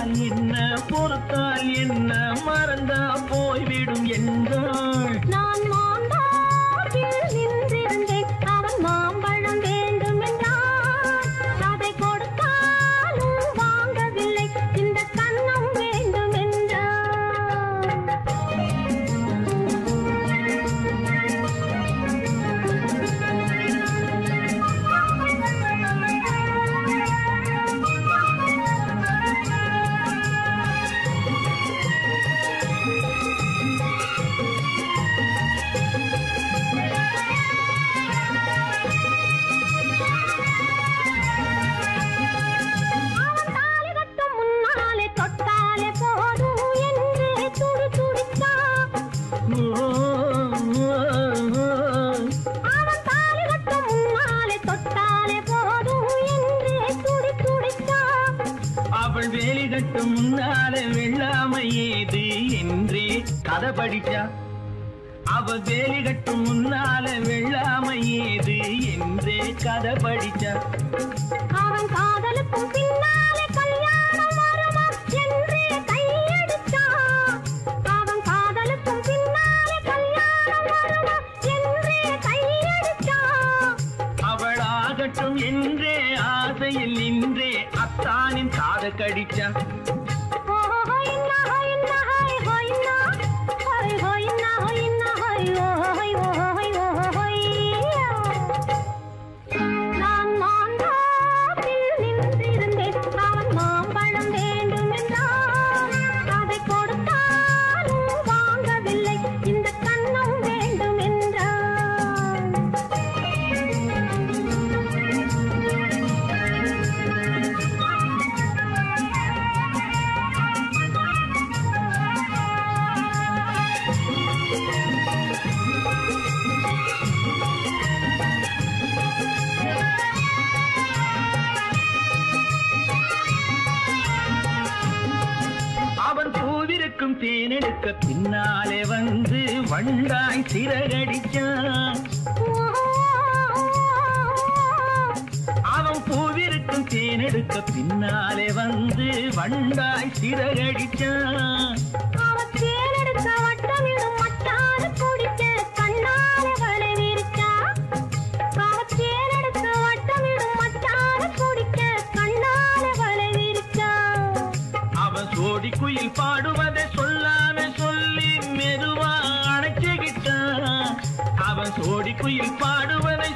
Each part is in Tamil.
பார்த்தால் என்ன பொறுத்தால் என்ன மறந்தா போ படிச்சா? அவ வேலி கட்டும் முன்னால வெள்ளாமை ஏது என்றே கதை படிச்சா? அவன் காதலுக்கும் பின்னாலே கல்யாணம் வருமா என்றே கையடிச்சா அவன் காதலுக்கும் பின்னாலே கல்யாணம் வருமா என்றே கையடிச்சா அவளாகட்டும் என்றே ஆசையில் நின்றே அத்தானின் காதை கடிச்சா? தேனெடுக்க பின்னாலே வந்து வண்டாய் சிறகடிச்சான். அவன் பூவிருக்கும் தேனெடுக்க பின்னாலே வந்து வண்டாய் சிறகடிச்சான். பாதையில் பாடுவதை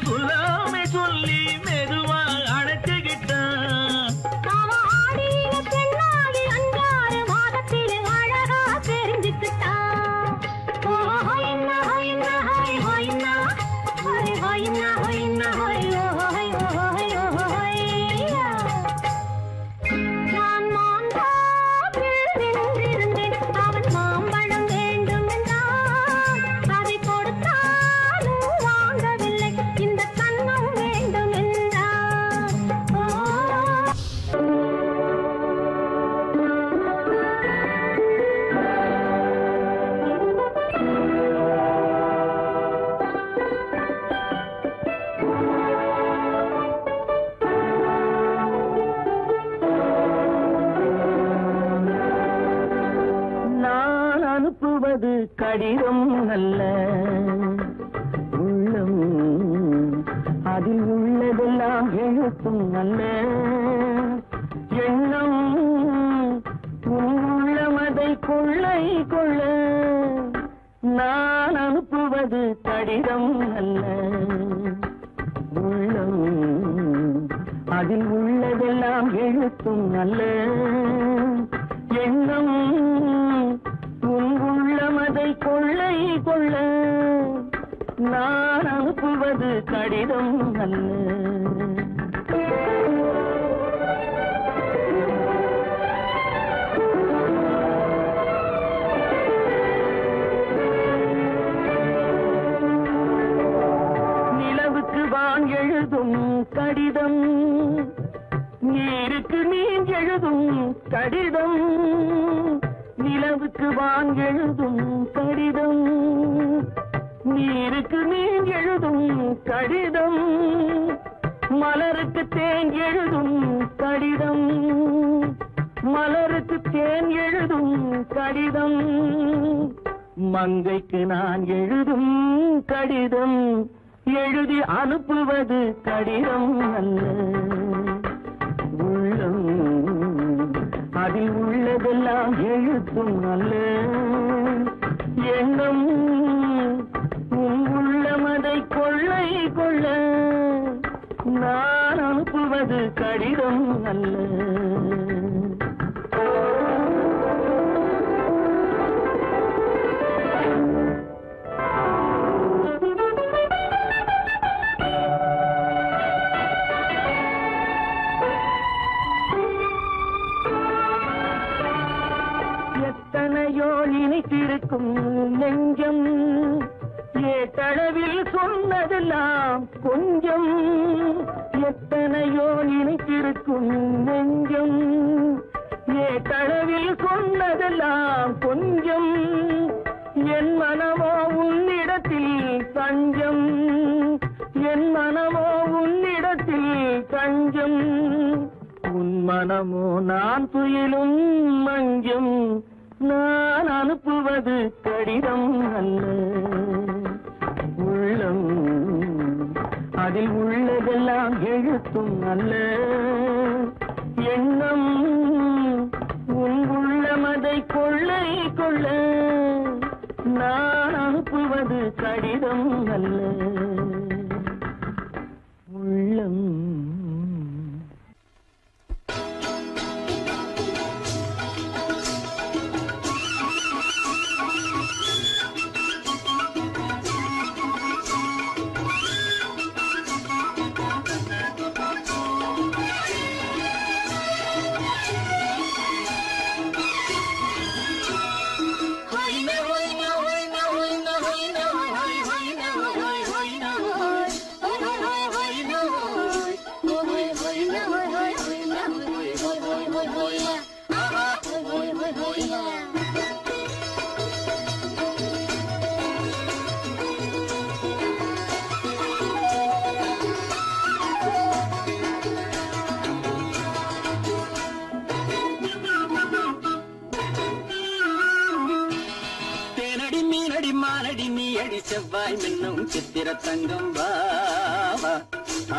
தங்கம் வாவா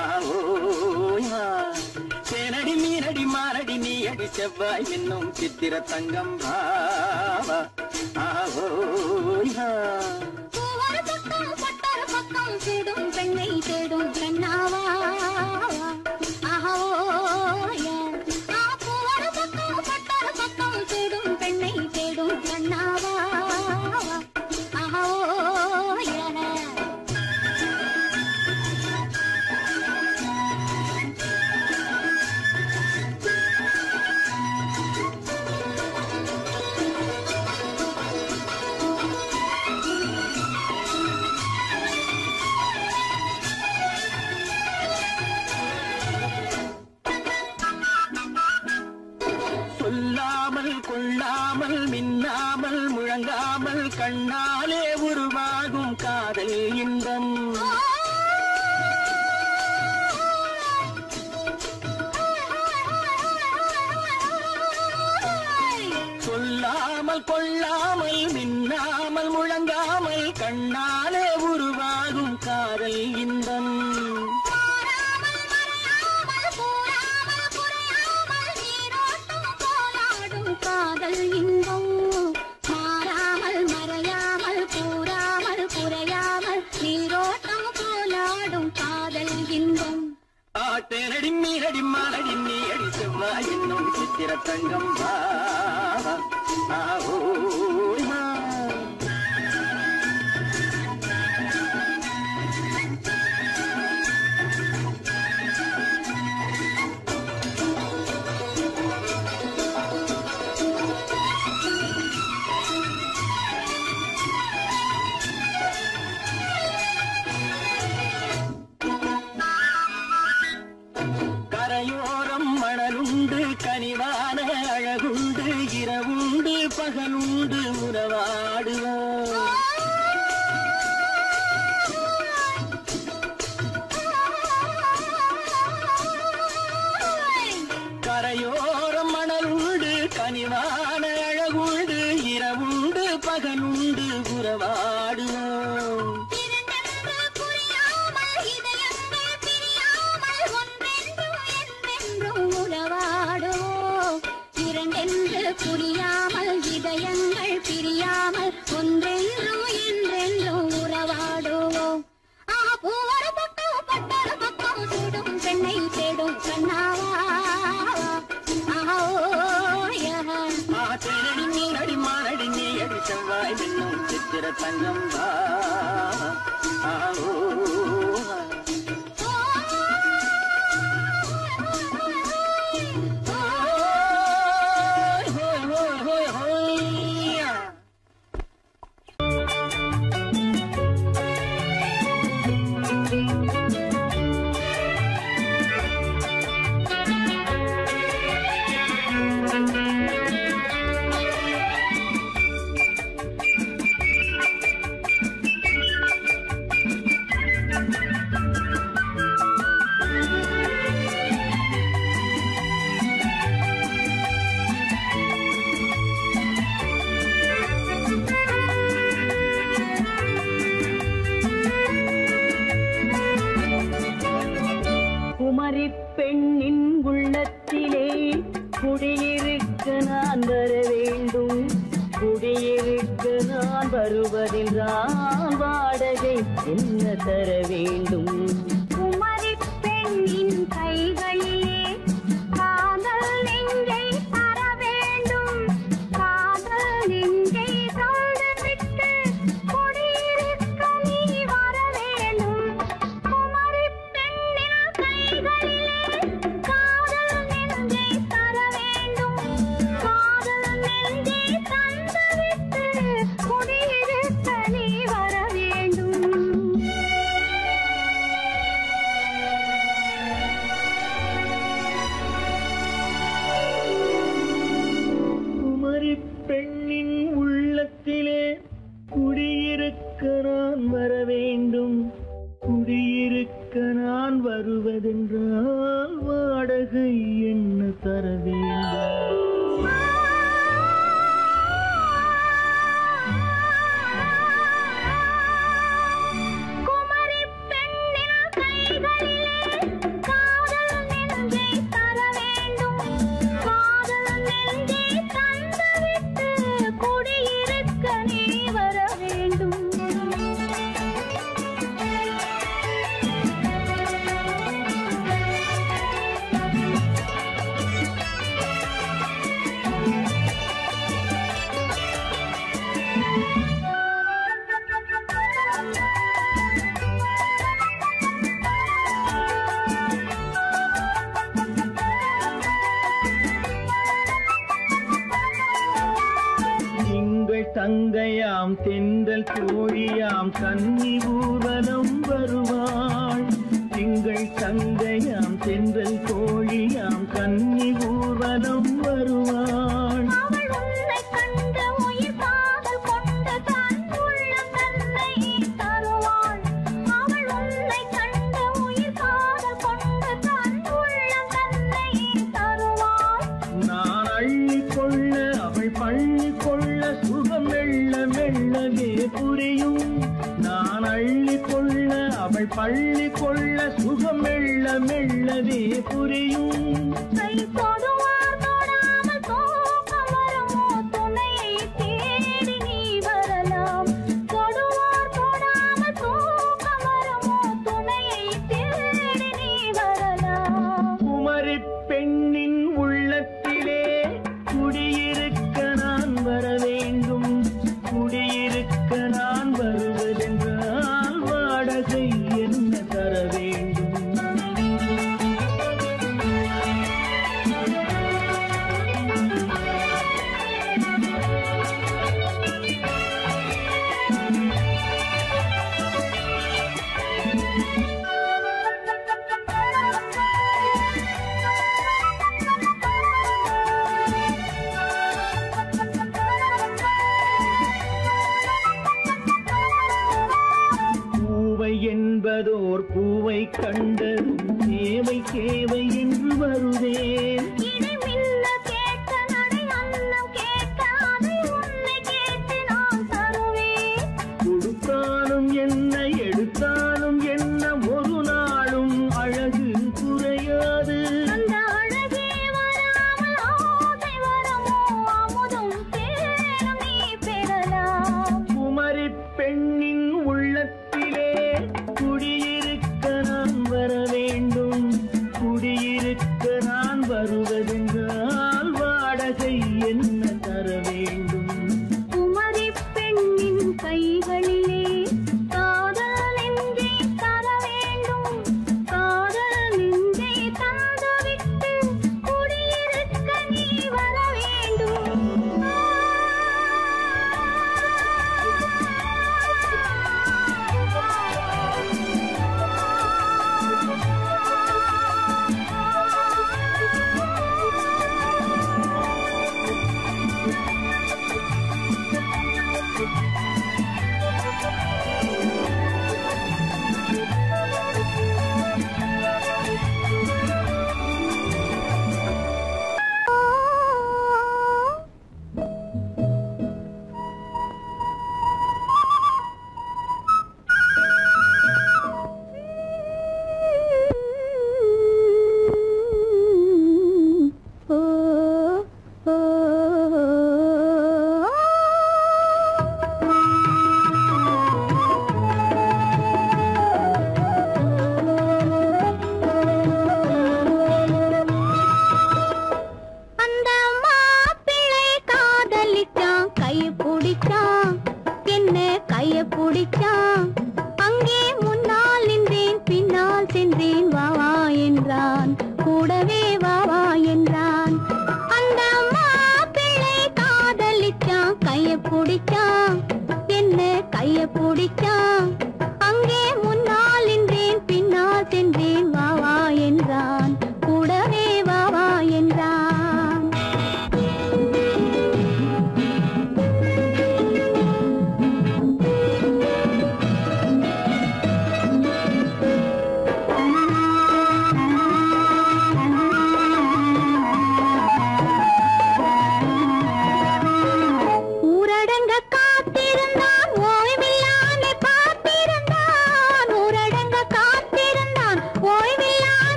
ஆவோயா தேனடி மீனடி மாரடி நீ அடி செவ்வாய் மின்னும் சித்திர தங்கம் வா you.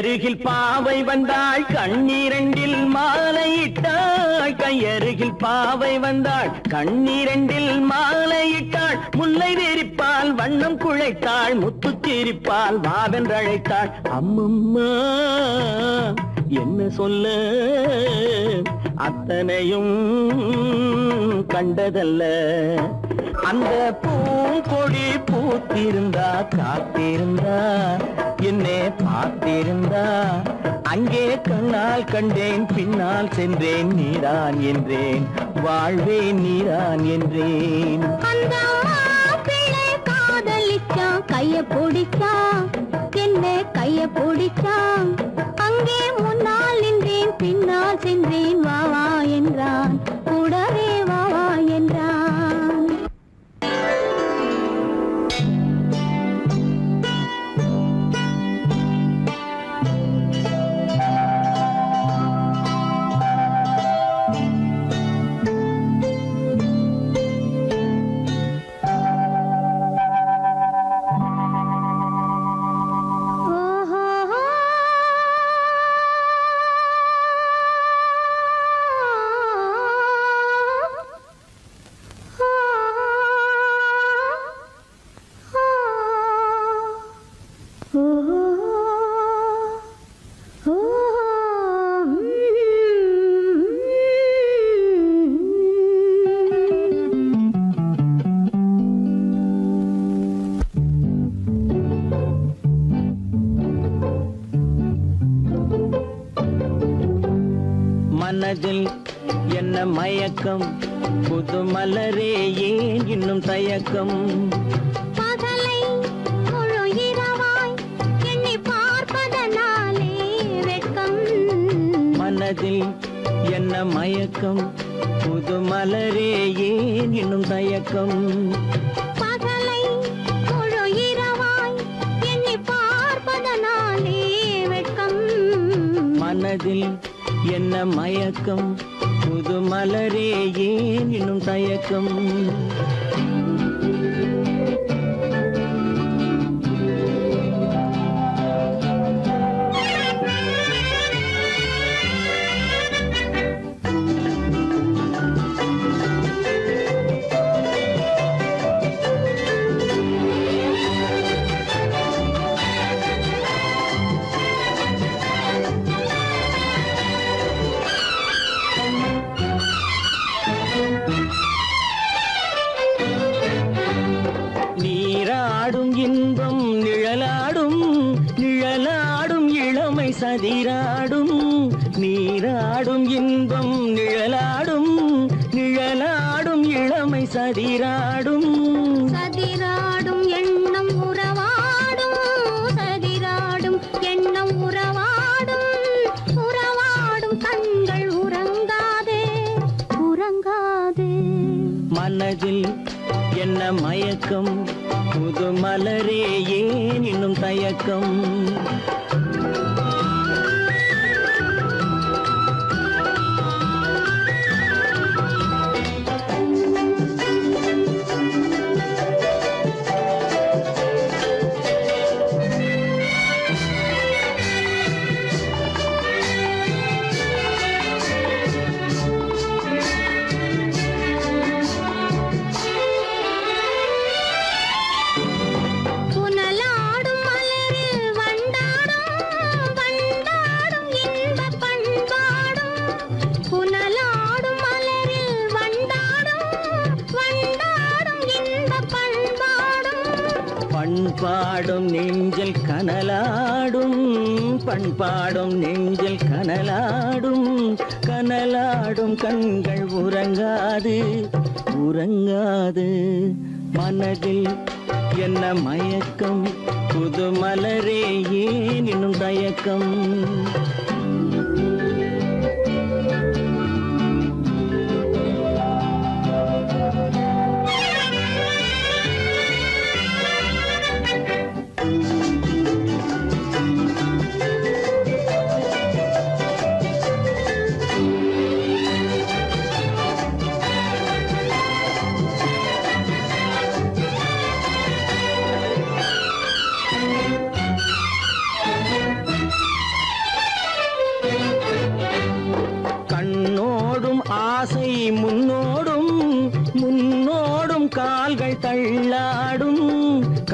கையருகில் பாவை வந்தாள் கண்ணீரண்டில் மாலையிட்டாள். கையருகில் பாவை வந்தாள் கண்ணீரண்டில் மாலையிட்டாள். முல்லை விரிப்பால் வண்ணம் குழைத்தாள் முத்து தீரிப்பால் வாவென்றழைத்தாள் அம்மம்மா என்ன சொல்ல? அத்தனையும் கண்டதல்ல. அந்த பூங்கொடி பூத்திருந்தா காத்திருந்தா என்னே பார்த்திருந்தா. அங்கே கண்ணால் கண்டேன் பின்னால் சென்றேன் நீதான் என்றேன். வாழ்வே நீதான் என்றேன். அந்த காதலிச்சான் கைய பிடிச்சான். என்ன கைய பிடிச்சான். அங்கே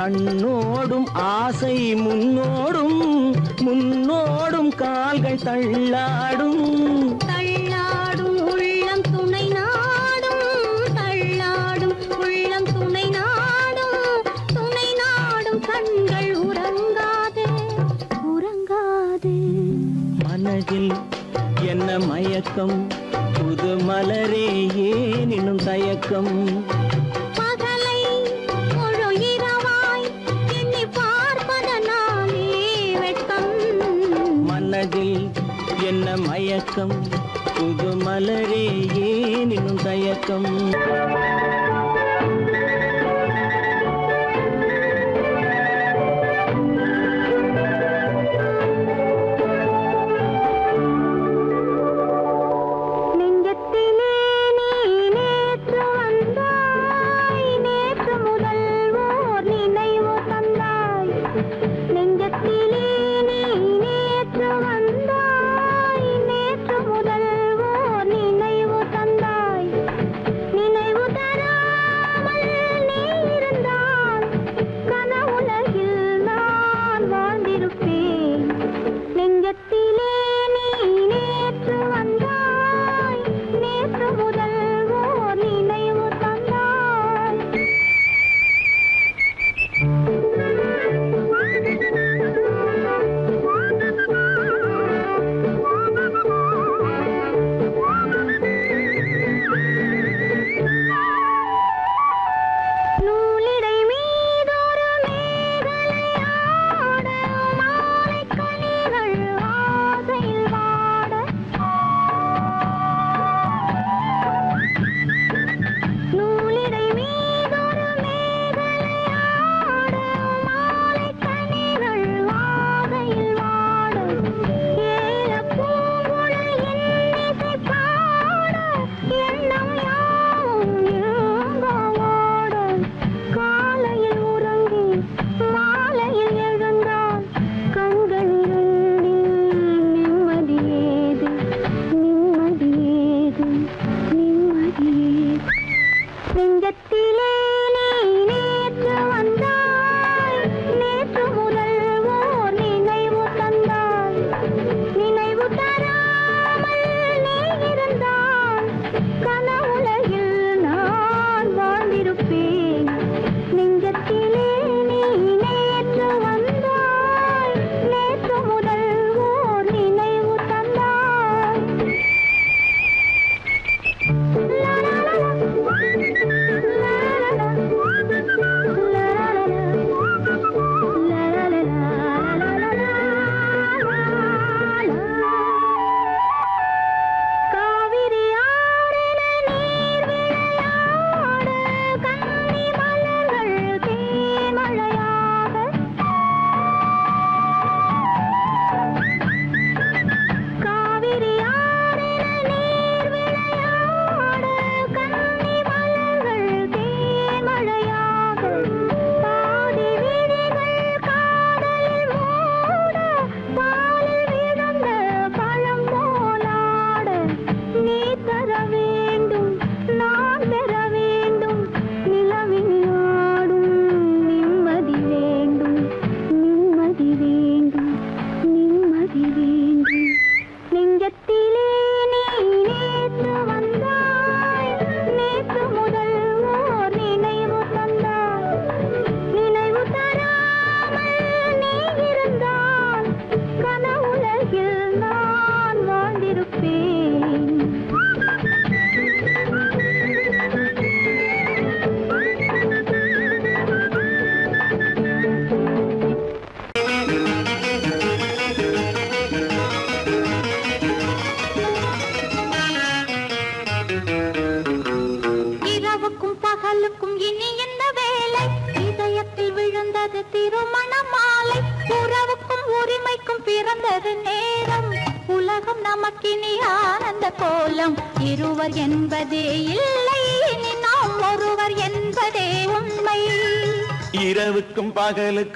கண்ணோடும் ஆசை முன்னோடும் முன்னோடும் கால்கள் தள்ளாடும். தள்ளாடும் உள்ளம் துணை நாடும் தள்ளாடும் உள்ளம் துணை நாடும். துணை நாடும் கண்கள் உறங்காதே உறங்காதே. மனதில் என்ன மயக்கம்? welcome.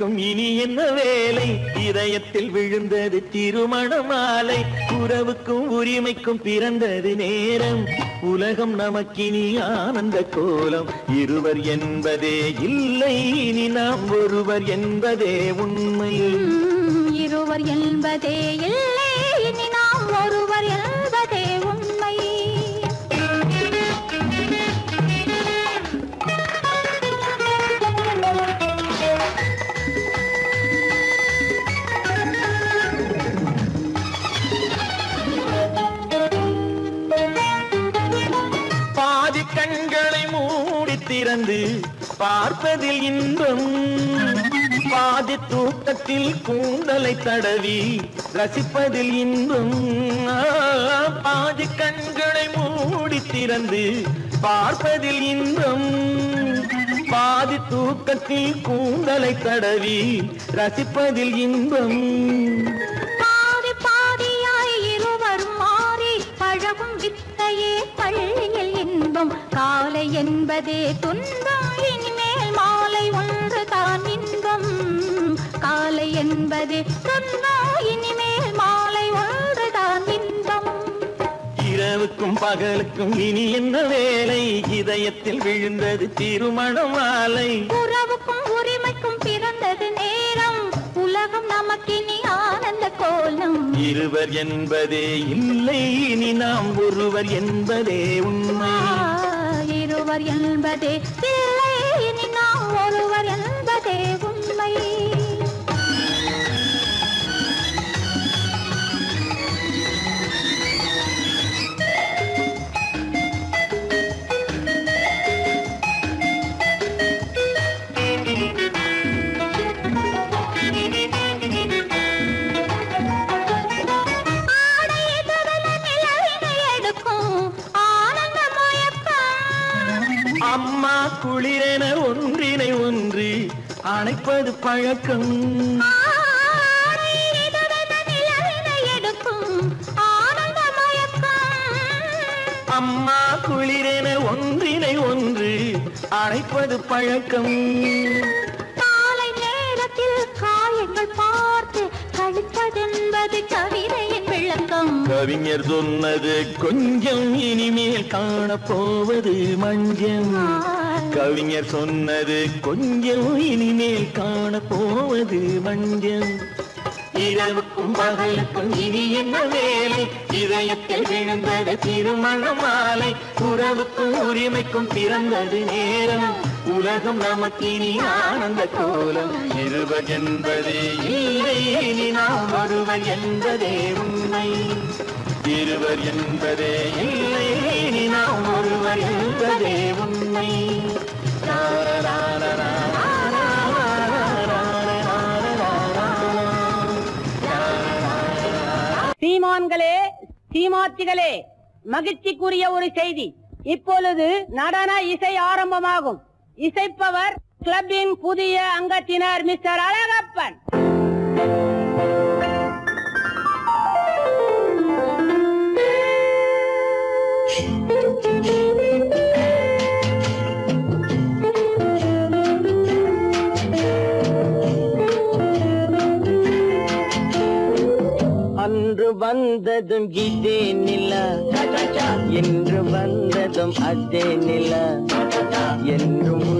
பகலுக்கும் இனி என்ன வேலை? இதயத்தில் விழுந்தது திருமண மாலை உறவுக்கும் உரிமைக்கும் பிறந்தது நேரம். உலகம் நமக்கினி ஆனந்த கோலம். இருவர் என்பதே இல்லை. இனி நாம் ஒருவர் என்பதே உண்மை. இருவர் என்பதே இல்லை. திறந்து பார்ப்பதில் இன்பம். பாதி தூக்கத்தில் கூந்தலை தடவி ரசிப்பதில் இன்பம். பாதி கண்களை மூடி திறந்து பார்ப்பதில் இன்பம். பாதி தூக்கத்தில் கூந்தலை தடவி ரசிப்பதில் இன்பம். என்பதே துன்பம் இனிமேல் மாலை ஒன்று தான் இன்பம். காலை என்பதே துன்பம் இனிமேல் மாலை ஒன்று தான் இன்பம். இரவுக்கும் பகலுக்கும் இனி என்ன வேலை? இதயத்தில் விழுந்தது திருமண மாலை உறவுக்கும் உரிமைக்கும் பிறந்தது நேரம். உலகம் நமக்கினி ஆனந்த கோலம். இருவர் என்பதே இல்லை இனி நாம் ஒருவர் என்பதே உண்மை. ஒருவர் என்பதே இல்லை நாம் ஒருவர் என்பதே உண்மை. அணைப்பது பழக்கம். அம்மா குளிரென ஒன்றினை ஒன்று அணைப்பது பழக்கம். காலை நேரத்தில் காயங்கள் பார்த்து கழிப்பதென்பது கவிதையின் விளக்கம். கவிஞர் சொன்னது கொஞ்சம் இனிமேல் காணப்போவது மஞ்சம். கவிஞர் சொன்னது கொஞ்சம் இனிமேல் காண போவது வஞ்சம். இரவுக்கும் பகலுக்கும் இனி என்ன வேலை? இதயத்தில் விழுந்தது திருமண மாலை. உறவுக்கும் உரிமைக்கும் பிறந்தது நேரம். உலகம் நமக்கு இனி ஆனந்த கோலம். இருவர் என்பதே இல்லை. இனி நாம் ஒருவர் என்பதே உண்மை. இருவர் என்பதே இல்லை நாம் ஒருவர் என்பதே உண்மை. சீமான்களே சீமாத்திகளே மகிழ்ச்சிக்குரிய ஒரு செய்தி. இப்பொழுது நடன இசை ஆரம்பமாகும். இசைப்பவர் கிளப்பின் புதிய அங்கத்தினர் மிஸ்டர் அழகப்பன். அன்று வந்ததும் இதே நில. என்று வந்ததும் அதே நில. என்றும்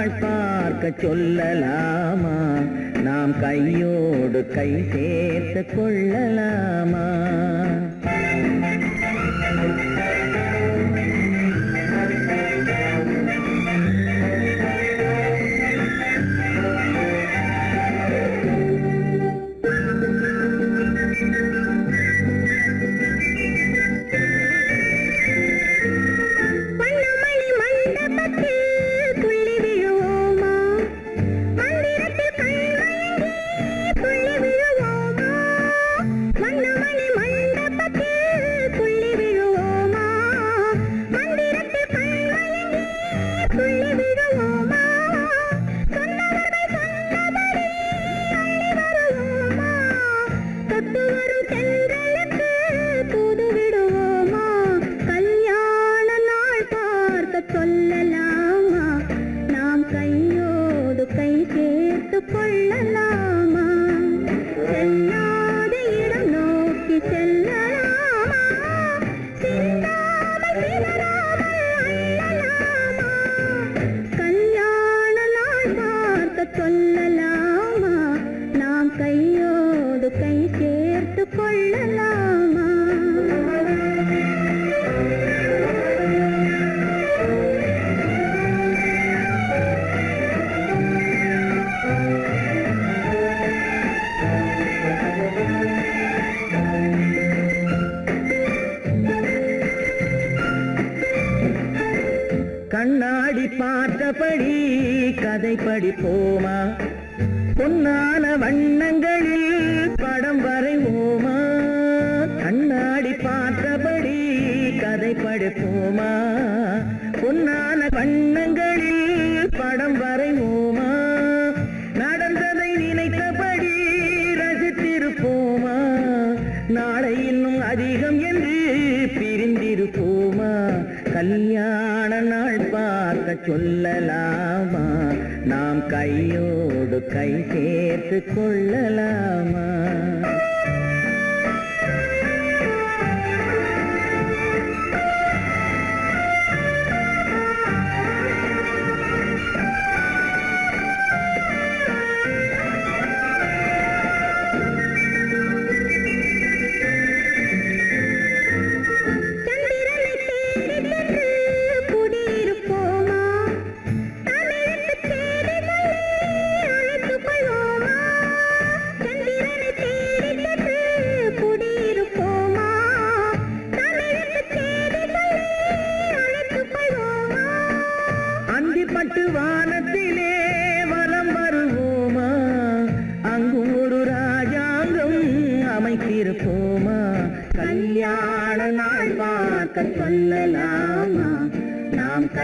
நாள் பார்க்க சொல்லலாமா நாம் கையோடு கை சேர்த்து கொள்ளலாமா சொல்லலாமா? நாம் கையோடு கை சேர்த்து கொள்ளலாமா?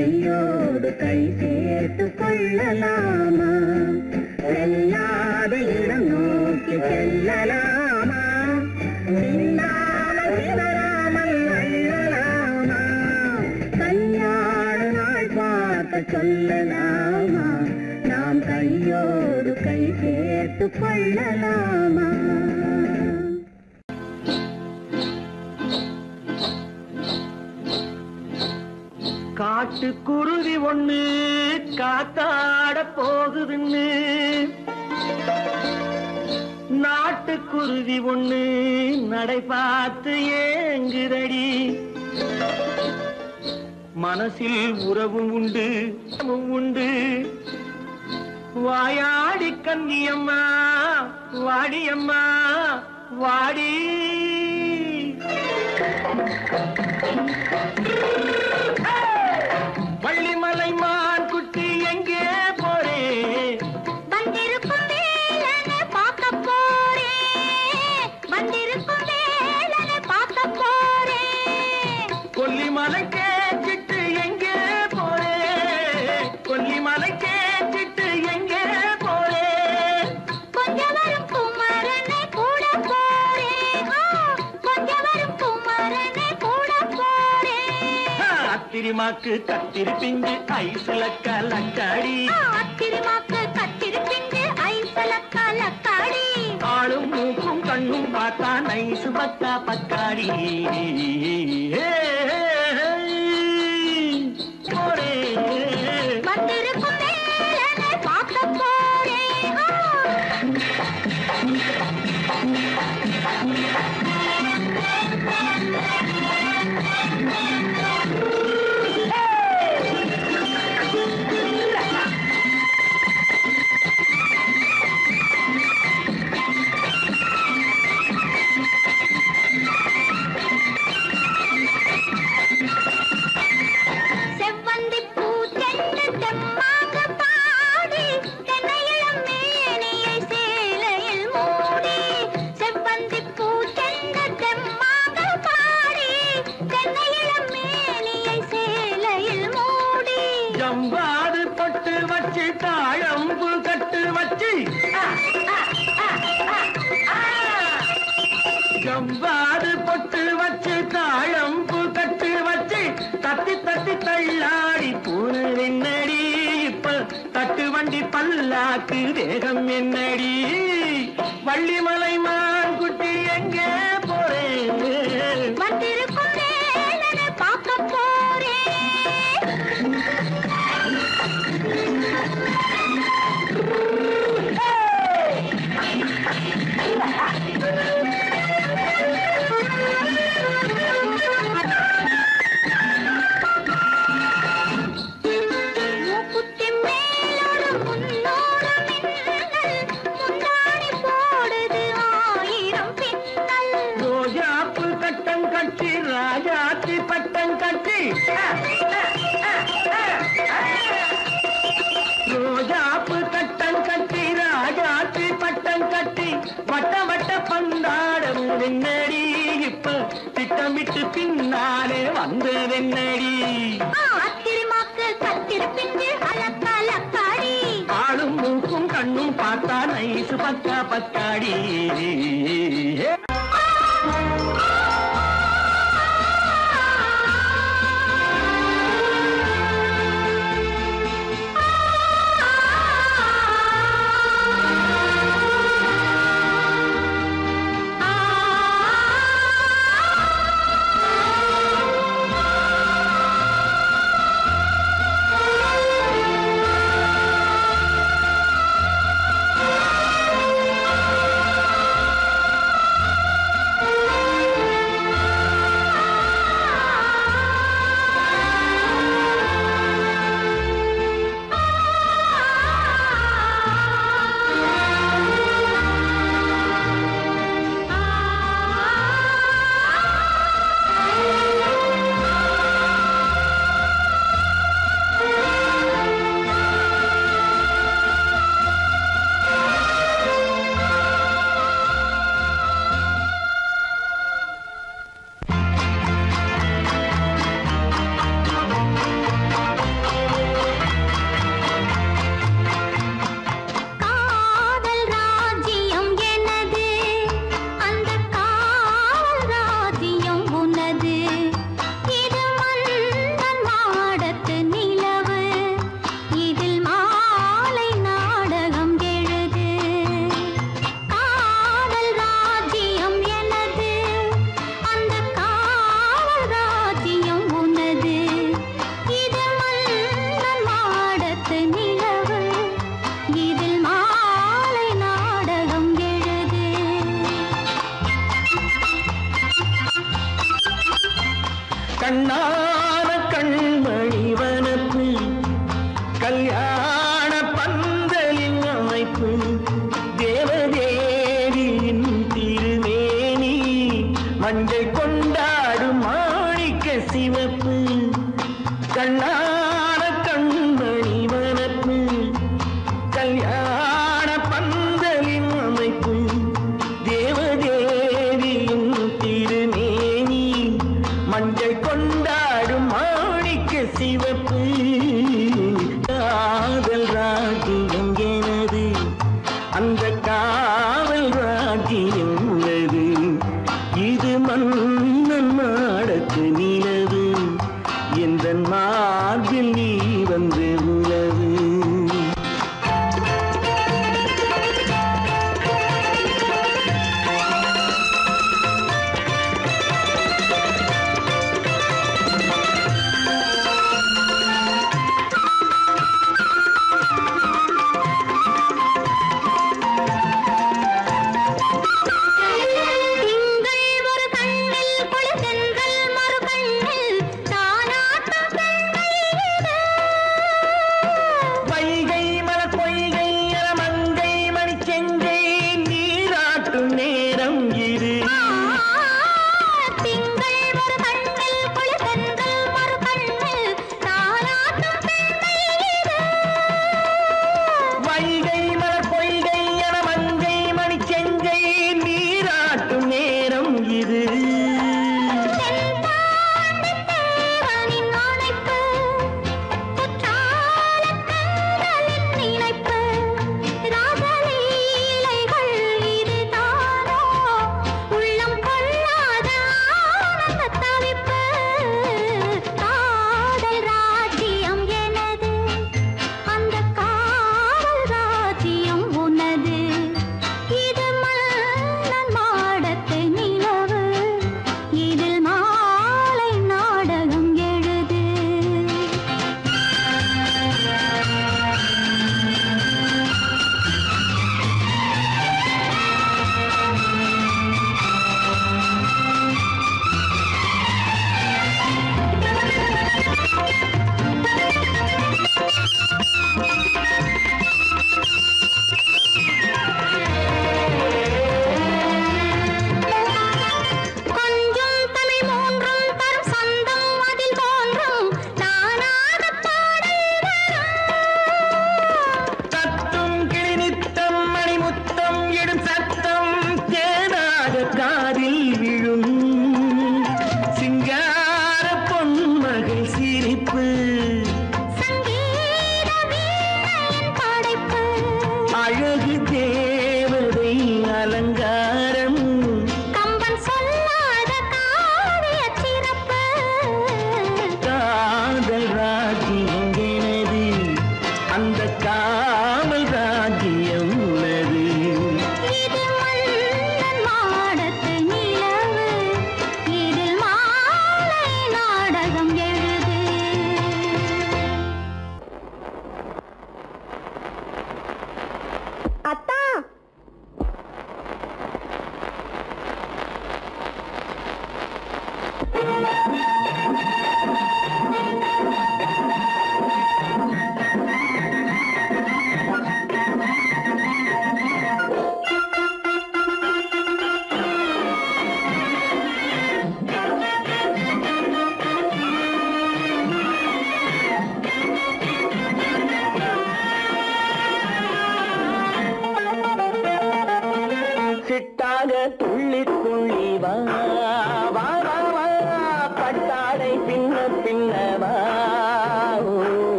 கையோடு கை ஒண்ணு. நாட்டுக்குருவி ஒண்ணு நடை பார்த்து ஏங்குதடி. மனசில் உறவும் உண்டு உண்டு. வாயாடி கந்தியம்மா வாடியம்மா வாடி. வள்ளி அத்திரிமாக்கு கத்திருப்பிங்கு ஐசலக்க லக்காடி அத்திரிமாக்கு கத்திருப்பிங்கு ஐசலக்க லக்காடி ஆளும் மூக்கும் கண்ணும் பார்த்தா நைசு பக்கா பக்காடி. ஏ காத்து தேகம் என்னடி? கண்ணும் பார்த்தா நைசு பக்கா பக்காடி.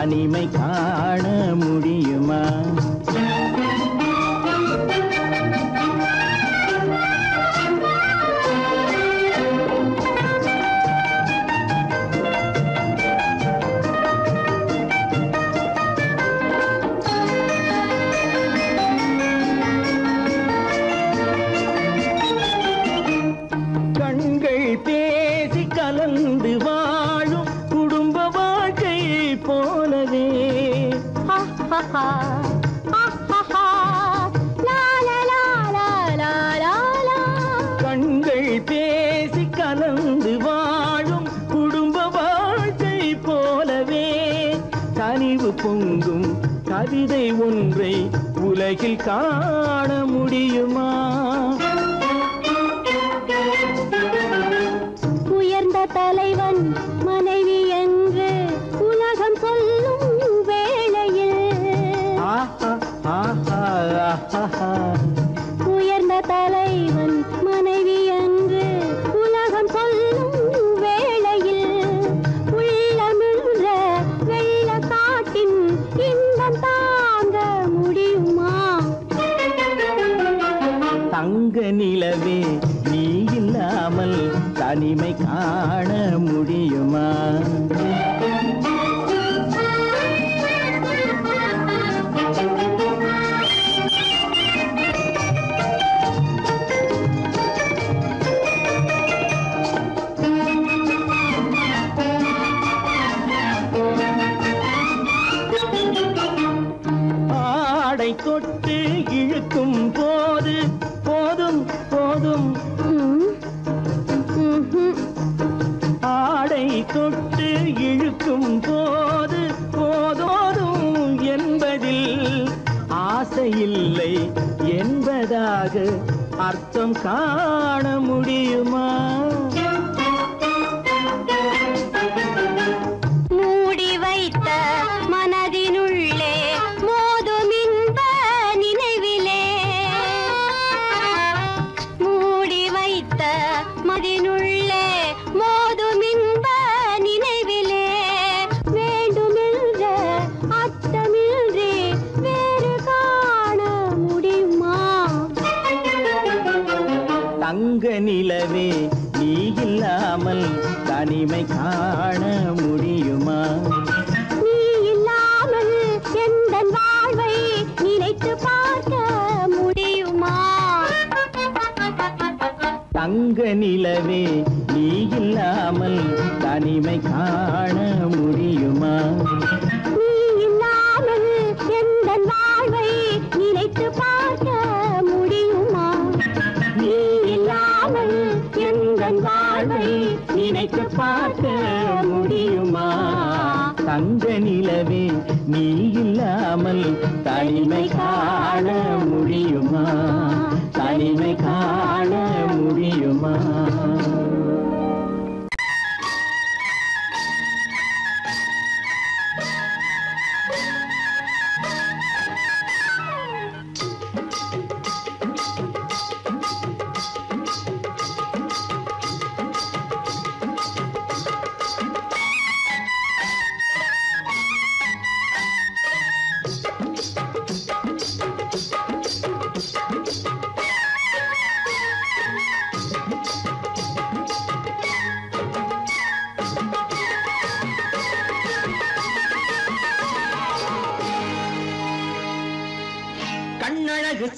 தனிமை காண முடியுமா? உலகில் காண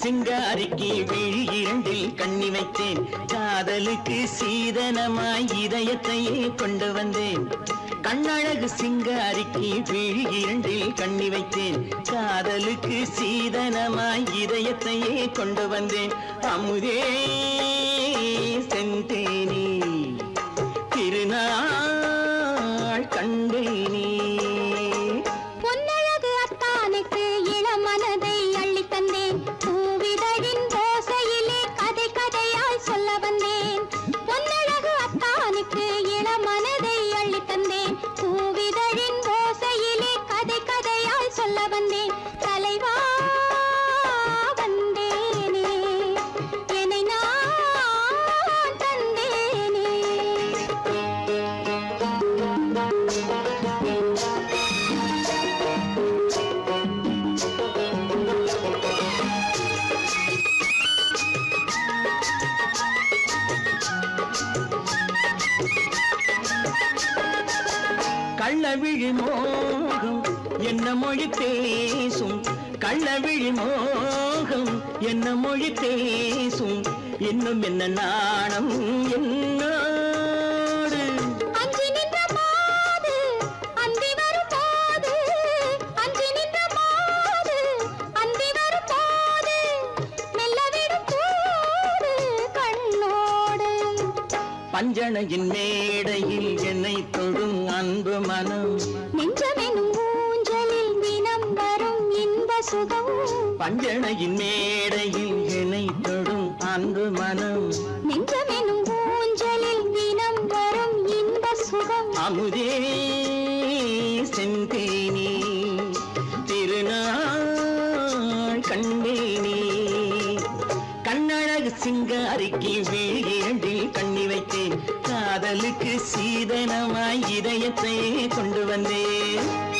சிங்காரிக்கு விழி இரண்டில் கண்ணி வைத்தேன். காதலுக்கு சீதனமாய் இதயத்தையே கொண்டு வந்தேன். கண்ணழகு சிங்காரிக்கு விழி இரண்டில் கண்ணி வைத்தேன். காதலுக்கு சீதனமாய் இதயத்தையே கொண்டு வந்தேன். அமுதே செந்தேனி திருநாள் மொழி பேசும். இன்னும் என்ன நாணம்? என்னோடு? பஞ்சனையின் மேடையில் என்னை தொழும் அன்பு மனம். நெஞ்சமெனும் ஊஞ்சலில் தினம் வரும் இன்ப சுகம். பஞ்சனையின் மேடையில் அன்பு மனம். நெஞ்சமெனும் ஊஞ்சலில் தினம் வரும் இந்த சுகம். அமுதே செந்தேனி திருநாள் கண்டேனி. கண்ணழகு சிங்காரிக்கு வீழில் கண்ணி வைத்தேன். காதலுக்கு சீதனமாய் இதயத்தை கொண்டு வந்தேன்.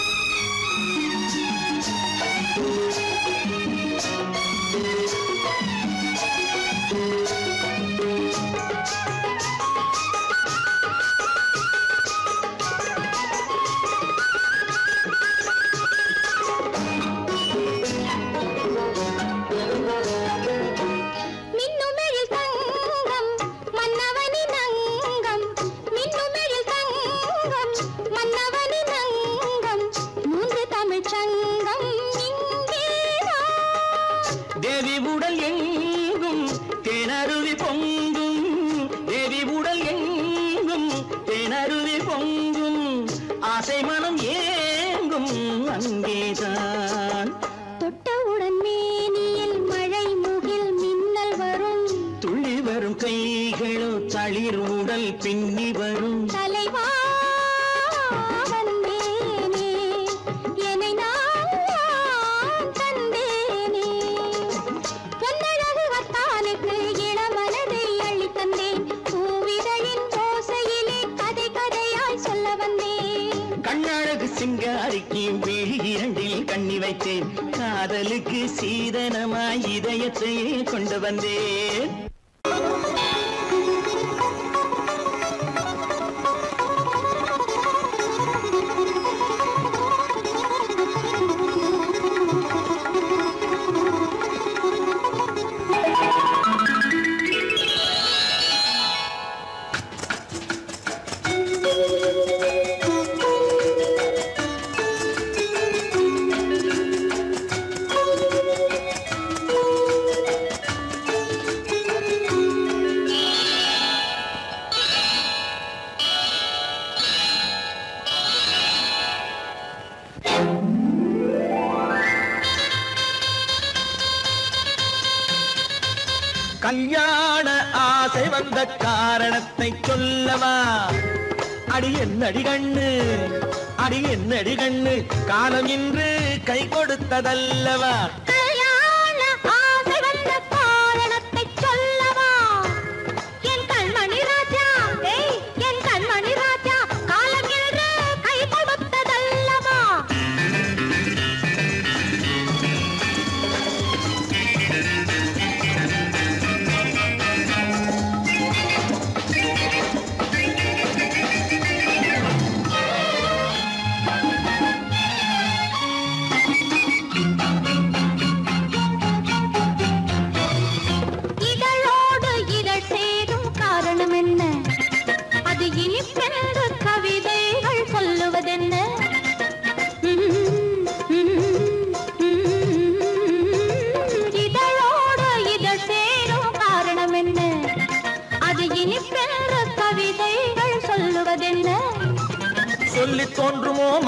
கல்யாண ஆசை வந்த காரணத்தை சொல்லவா? அடி என்னடி கண்ணு அடி என்னடி கண்ணு காலம் இன்று கை கொடுத்ததல்லவா?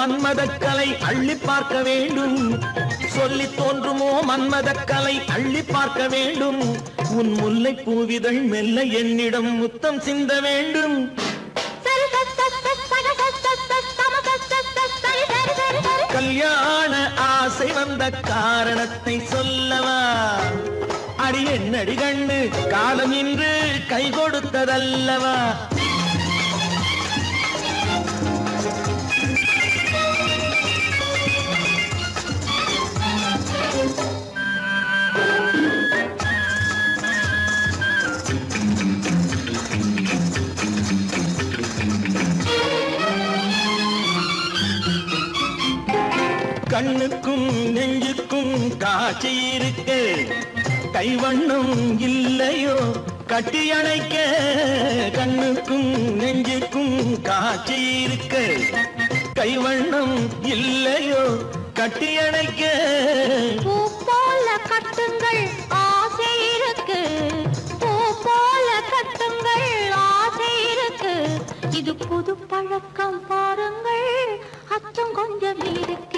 மன்மதக்கலை அள்ளி பார்க்க வேண்டும். சொல்லி தோன்றுமோ மன்மதக்கலை அள்ளி பார்க்க வேண்டும். உன் முல்லை பூவிதழ் மெல்ல என்னிடம் முத்தம் சிந்த வேண்டும். கல்யாண ஆசை வந்த காரணத்தை சொல்லவா? அடி என்னடி கண்ணு காலம் இன்று கை கொடுத்ததல்லவா? கண்ணுக்கும் நெஞ்சுக்கும் காட்சி இருக்கு. கைவண்ணம் இல்லையோ? கட்டி அணைக்க கண்ணுக்கும் நெஞ்சுக்கும் காட்சி இருக்கு. கைவண்ணம் இல்லையோ? கட்டி அணைக்க. பூ போல கட்டுங்கள் ஆசை இருக்கு. பூ போல கட்டுங்கள் ஆசை இருக்கு. இது புது பழக்கம் பாருங்கள். அச்சம் கொஞ்சம் இருக்கு.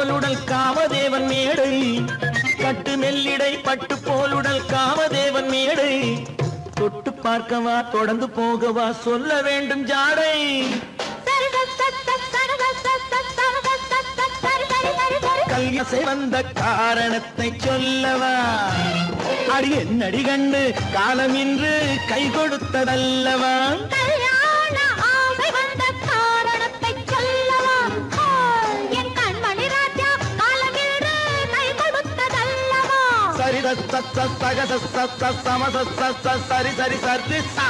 போலுடல் காமதேவன் மேடை. கட்டு மெல்லிடை பட்டு போலுடல் காமதேவன் மேடை. தொட்டு பார்க்கவா தொடர்ந்து போகவா சொல்ல வேண்டும் ஜாடை. கல்யசை வந்த காரணத்தை சொல்லவா? அடி என்னடி கண்டு காலம் இன்று கை கொடுத்ததல்லவா? சரி ச ச ச சக ச ச ச சம ச ச ச சரி சரி சரி சா